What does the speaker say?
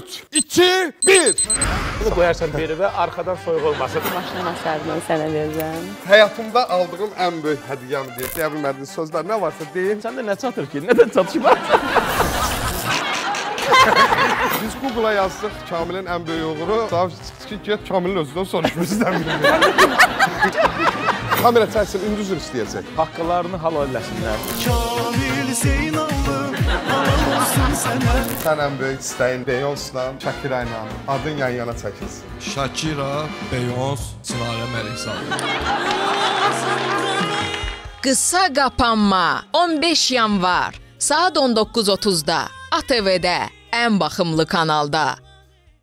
3, 2, 1. Bunu qoyarsan biri və arxadan soyuq olmasın. Maşına masarını sənə verəcəm. Həyatımda aldığım ən böyük hədiyyəmi deyir. Deyə bilmədiyiniz sözlər nə varsa deyin. Səndə nə çatır ki? Nədən çatışmaz? Biz Google-a yazdıq Kamilin ən böyük uğuru. Sağ ki, get Kamilin özündən soruş bizdən. Kamera çəksin, ündüzür istəyəcək. Haqqlarını halal eləsinlər. Kamil sənə Sən ən böyük istəyin Beyoncé-la, Shakira ilə adın yan-yana çəkilsin. Shakira, Beyoncé, Çınarə Məlikzadə. Qısa qapanma 15 yanvar saat 19:30-da ATV-də ən baxımlı kanalda.